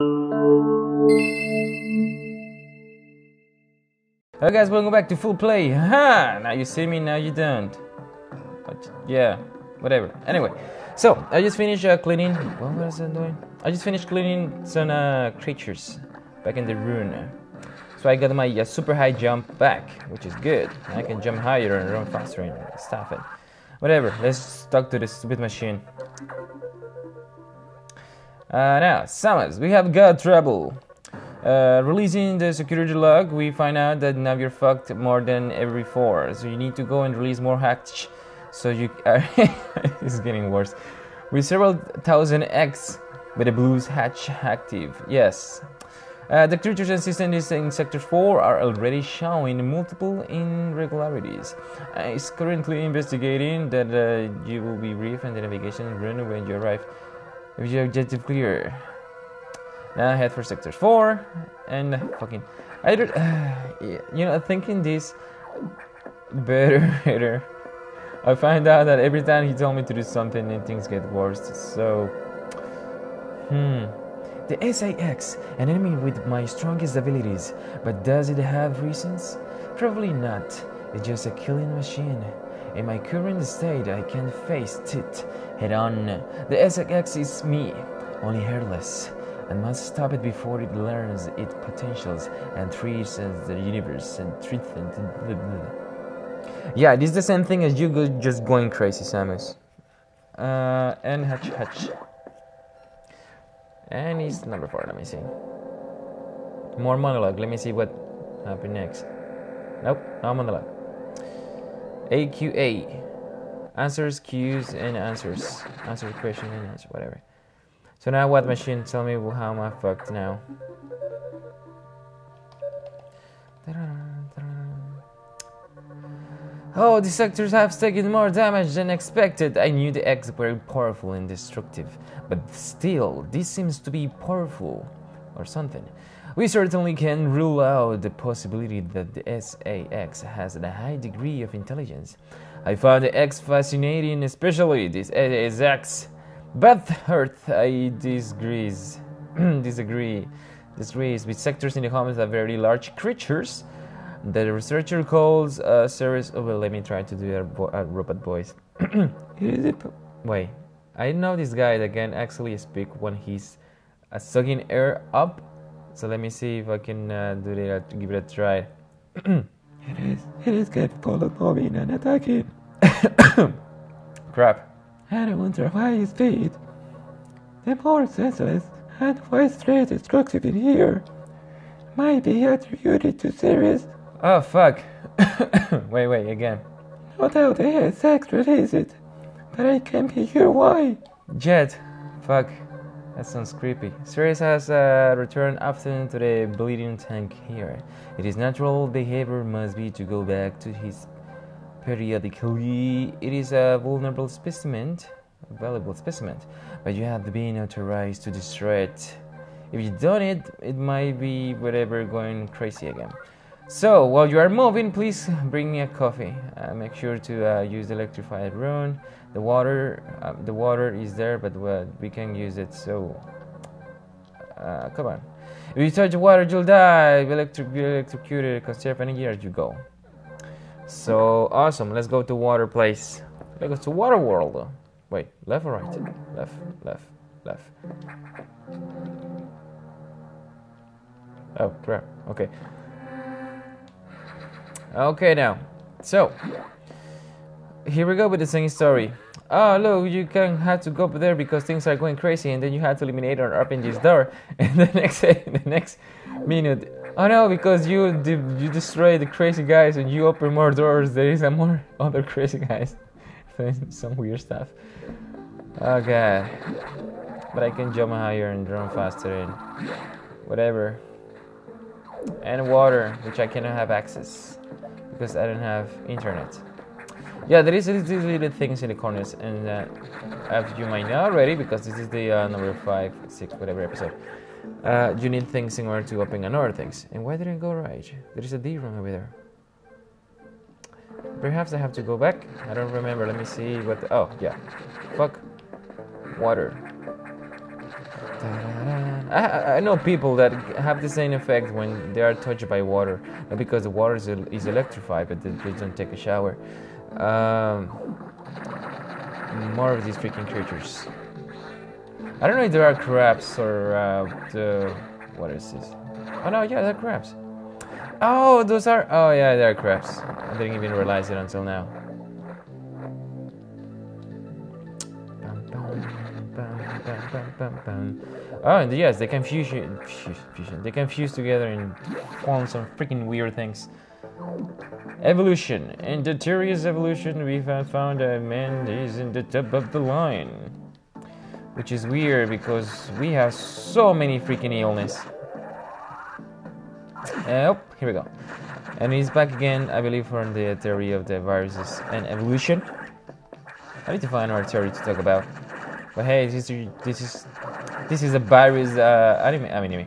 Hello guys, welcome back to Full Play. Ha! Now you see me, now you don't. But yeah, whatever. Anyway, so I just finished uh, cleaning. What was I doing? I just finished cleaning some uh, creatures back in the rune. So I got my uh, super high jump back, which is good. I can jump higher and run faster and stuff. And whatever. Let's talk to this stupid machine. Uh, now, Samus, we have got trouble. Uh, releasing the security log, we find out that now you're fucked more than every four. So you need to go and release more hatch. So you it's getting worse. With several thousand X with the blues hatch active. Yes. Uh, the creatures and systems in Sector 4 are already showing multiple irregularities. Uh, it's currently investigating that uh, you will be briefed and the navigation run when you arrive. Objective clear. Now head for sector 4 and fucking I don't you know thinking this better better I find out that every time he told me to do something then things get worse. So hmm. The SA-X an enemy with my strongest abilities. But does it have reasons? Probably not. It's just a killing machine in my current state I can face it head on the SA-X is me only hairless and must stop it before it learns its potentials and treats the universe and treats Yeah, this is the same thing as you go just going crazy, Samus. Uh, and Hutch Hutch. And he's number four, let me see. More monologue, let me see what happened next. Nope, no monologue. AQA. Answers, cues, and answers. Answer question and answer, whatever. So now what machine? Tell me how am I fucked now? Oh, the sectors have taken more damage than expected. I knew the eggs were powerful and destructive, but still, this seems to be powerful or something. We certainly can rule out the possibility that the SA-X has a high degree of intelligence. I found the X fascinating, especially this SA-X. But Earth, I disagrees, disagree, disagrees with sectors in the comments are very large creatures. The researcher calls a Serris. Oh, well, let me try to do a, bo- a robot voice. Wait, I know this guy that can actually speak when he's uh, sucking air up. So let me see if I can uh, do that. To give it a try. it is. It is capable of moving and attacking. Crap. And I wonder why his feet. The more senseless and widespread destructive in here might be attributed to Serris. Oh fuck. wait, wait, again. No doubt they had sex release it, but I can't be sure why. Jet. Fuck. That sounds creepy. Serris has uh, returned often to the bleeding tank here. It is natural behavior must be to go back to his periodically. It is a vulnerable specimen, a valuable specimen, but you have been authorized to destroy it. If you don't it, it might be whatever going crazy again. So while you are moving, please bring me a coffee. Uh, make sure to uh, use the electrified rune. The water, uh, the water is there, but we can use it. So uh, come on. If you touch the water, you'll die. Be, electric, electrocuted. Conserve energy as you go. So awesome. Let's go to water place. Let's go to water world. Wait, left or right? Left, left, left. Oh crap. Okay. Okay now. So here we go with the same story. Oh look, you can have to go up there because things are going crazy, and then you have to eliminate or open this door. And the next the next minute, oh no, because you you destroy the crazy guys and you open more doors. There is a more other crazy guys some weird stuff. Oh god, but I can jump higher and run faster and whatever. And water, which I cannot have access because I don't have internet. Yeah, there is these little things in the corners, and uh, as you might know already, because this is the uh, number five, six, whatever episode, uh, you need things in order to open another things. And why didn't go right? There is a D room over there. Perhaps I have to go back. I don't remember. Let me see what. The, oh yeah, fuck, water. Da-da-da. I, I- know people that have the same effect when they are touched by water, not because the water is, is electrified, but they, they don't take a shower. Um, more of these freaking creatures. I don't know if there are crabs or uh, the what is this? Oh no, yeah, they're crabs. Oh, those are. Oh yeah, they're crabs. I didn't even realize it until now. Oh, and yes, they can fusion, fuse- fusion. They can fuse together and form some freaking weird things. Evolution. In the Terrier's evolution, we have found that man is in the top of the line. Which is weird because we have so many freaking illness. Oh, here we go. And he's back again, I believe, from the theory of the viruses and evolution. I need to find our theory to talk about. But hey, this is this is this is a virus uh, anime. I mean, anime.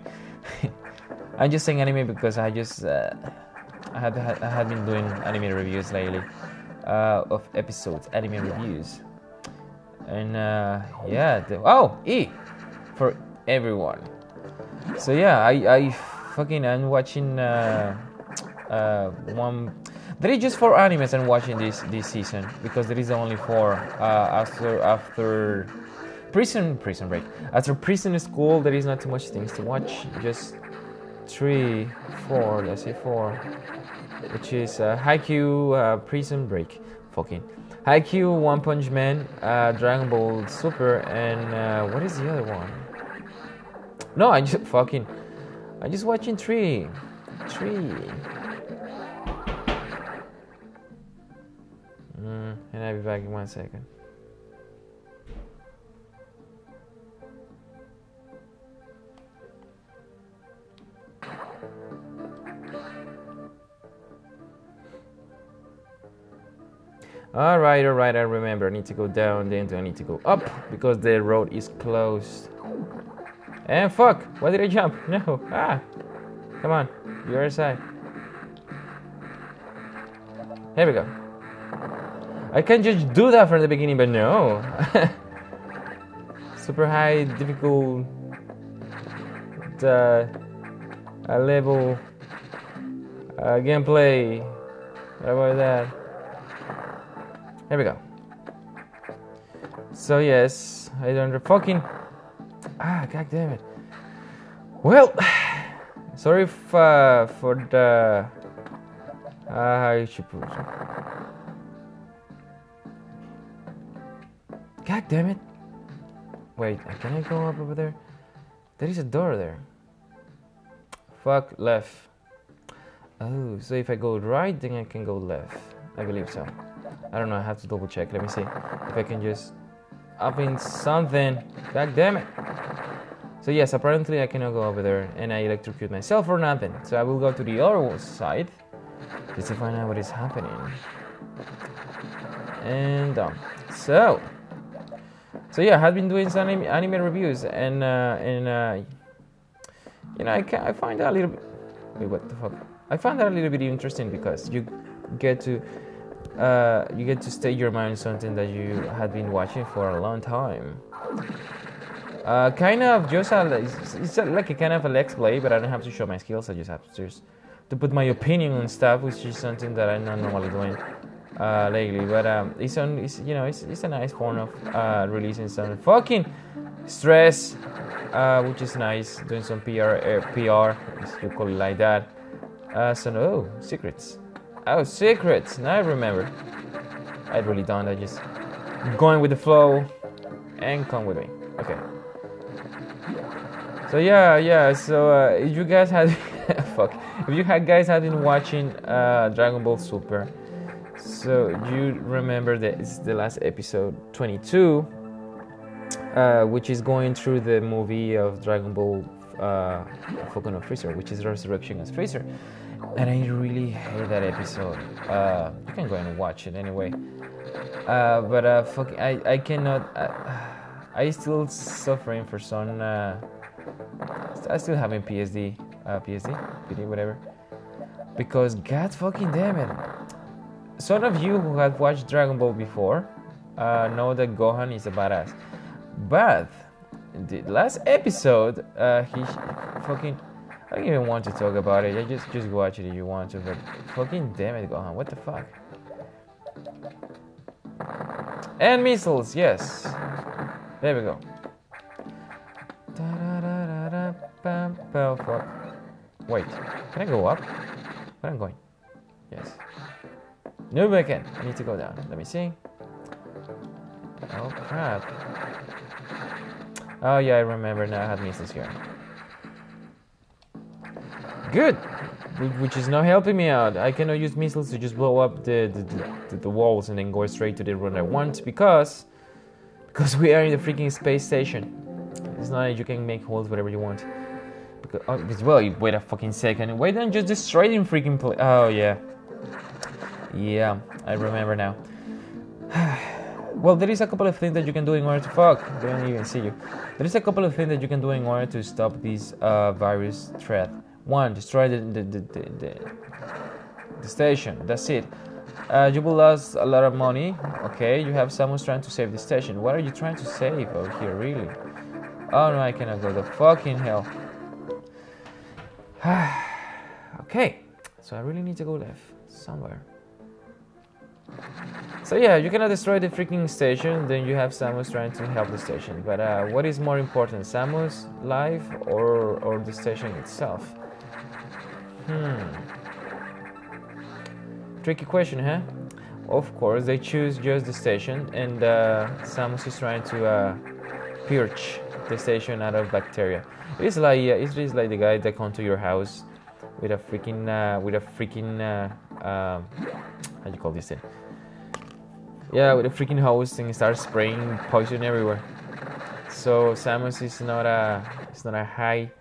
I'm just saying anime because I just uh, I had I had been doing anime reviews lately uh, of episodes, anime reviews, and uh, yeah. The, oh, E for everyone. So yeah, I I fucking I'm watching uh, uh, one. There is just four animes I'm watching this this season because there is only four uh, after after prison prison break. After prison school there is not too much things to watch. Just three four let's say four which is uh, Haikyuu uh, prison break. Fucking Haikyuu One Punch Man uh, Dragon Ball Super and uh, what is the other one? No I just fucking I'm just watching three three and I'll be back in one second. All right, all right. I remember. I need to go down. Then I need to go up because the road is closed. And fuck! Why did I jump? No. Ah! Come on. You're aside. Here we go. I can just do that from the beginning, but no. Super high, difficult uh, uh, level uh, gameplay. What about that? Here we go. So yes, I don't fucking ah, god damn it. Well, sorry f- uh, for the uh, how God damn it! Wait, can I go up over there? There is a door there. Fuck left. Oh, so if I go right, then I can go left. I believe so. I don't know. I have to double check. Let me see if I can just up in something. God damn it! So yes, apparently I cannot go over there, and I electrocute myself or nothing. So I will go to the other side just to find out what is happening. And um, so, so yeah, I have been doing some anime, anime reviews, and uh, and uh, you know, I, I find that a little bit. Wait, what the fuck? I find that a little bit interesting because you get to uh, you get to state your mind on something that you had been watching for a long time. Uh, kind of just a, it's, it's like a kind of a let's play, but I don't have to show my skills. I just have to just to put my opinion on stuff, which is something that I'm not normally doing uh, lately. But um, it's on, it's you know, it's, it's a nice form of uh, releasing some fucking stress, uh, which is nice. Doing some PR, uh, PR, if you call it like that. Uh, so oh, secrets. Oh, secrets. Now I remember. I really don't. I just going with the flow and come with me. Okay. So yeah, yeah. So uh, if you guys had fuck, if you had guys had been watching uh, Dragon Ball Super, so you remember that it's the last episode 22, uh, which is going through the movie of Dragon Ball uh, Falcon of Freezer, which is Resurrection as Freezer, and I really hate that episode. Uh, you can go and watch it anyway. Uh, but uh, fuck, I I cannot. Uh, I still suffering for some. Uh, I still having PSD, uh, PSD, PD, whatever. Because god fucking damn it, some of you who have watched Dragon Ball before uh, know that Gohan is a badass, but the last episode, uh, he fucking. I don't even want to talk about it. I just just watch it if you want to, but fucking damn it, Gohan, what the fuck? And missiles, yes. There we go. Wait, can I go up? Where I'm going? Yes. No, can. I need to go down. Let me see. Oh crap. Oh yeah, I remember now I had missiles here. Good! Which is not helping me out. I cannot use missiles to just blow up the, the, the, the walls and then go straight to the run I want because because we are in the freaking space station. It's not like you can make holes whatever you want. Because, oh, well, wait a fucking second. Why don't just destroy them freaking place? Oh yeah, yeah, I remember now. well, there is a couple of things that you can do in order to fuck. They don't even see you. There is a couple of things that you can do in order to stop this uh, virus threat. One, destroy the the, the, the, the station. That's it. Uh, you will lose a lot of money. Okay, you have someone trying to save the station. What are you trying to save over here, really? Oh no, I cannot go. The fucking hell. okay, so I really need to go left somewhere. So yeah, you cannot destroy the freaking station. Then you have Samus trying to help the station. But uh, what is more important, Samus' life or or the station itself? Hmm. Tricky question, huh? Of course, they choose just the station, and uh, Samus is trying to uh, purge the station out of bacteria. It's like uh, it's just like the guy that come to your house with a freaking uh, with a freaking uh, um, how do you call this thing? Yeah, with a freaking hose and start spraying poison everywhere. So Samus is not a it's not a high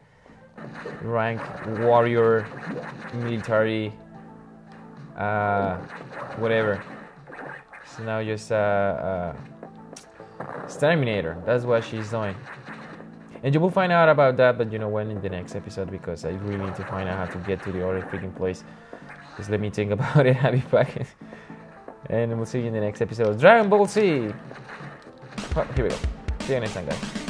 rank warrior military uh, whatever. So now just a, a. That's what she's doing. And you will find out about that, but you know when in the next episode because I really need to find out how to get to the other freaking place. Just let me think about it. I'll be back. And we'll see you in the next episode of Dragon Ball Z. Oh, here we go. See you next time, guys.